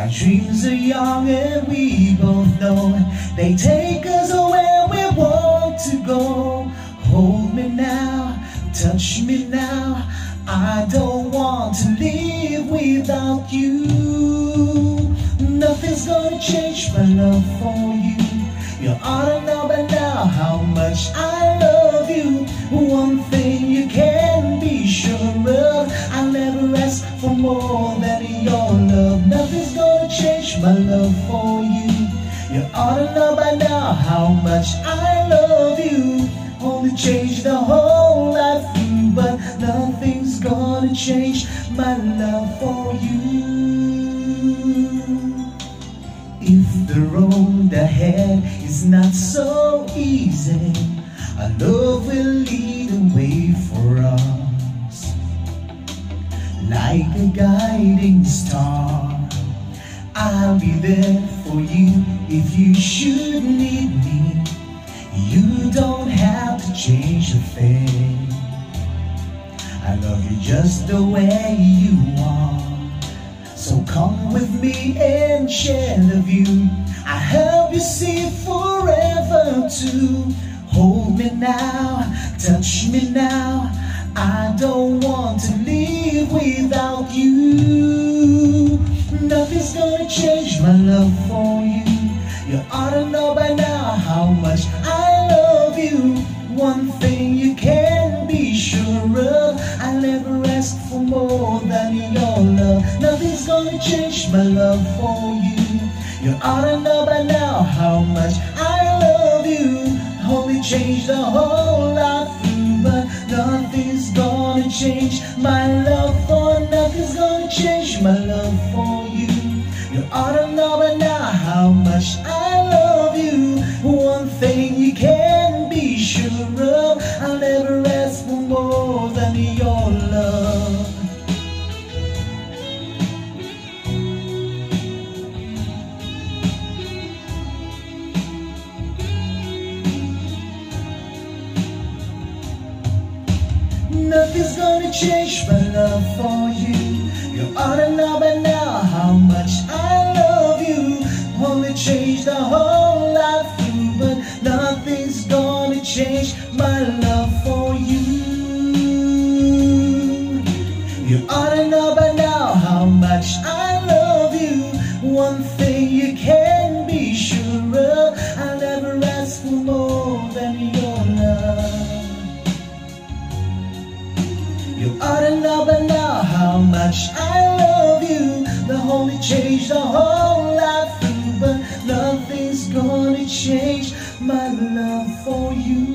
Our dreams are young and we both know they take us where we want to go. Hold me now, touch me now. I don't want to live without you. Nothing's gonna change my love for you. You ought to know by now how much I love you. One thing you can be sure of, I'll never ask for more my love for you. You ought to know by now how much I love you. Only change the whole life through, but nothing's gonna change my love for you. If the road ahead is not so easy, our love will lead the way for us. Like a guiding star, I'll be there for you if you should need me. You don't have to change a thing. I love you just the way you are. So come with me and share the view. I help you see forever too. Hold me now, touch me now. I don't want Change my love for you. You ought to know by now how much I love you. One thing you can be sure of, I'll never ask for more than your love. Nothing's gonna change my love for you. You ought to know by now how much I love you. Only change the whole lot through, but nothing's gonna change my thing you can be sure of, I'll never ask for more than your love. Nothing's gonna change my love for you. You ought to know change my love for you. You ought to know by now how much I love you. One thing you can be sure of, I'll never ask for more than your love. You ought to know by now how much I love you. The only change the whole life through, but nothing's gonna change my love for you.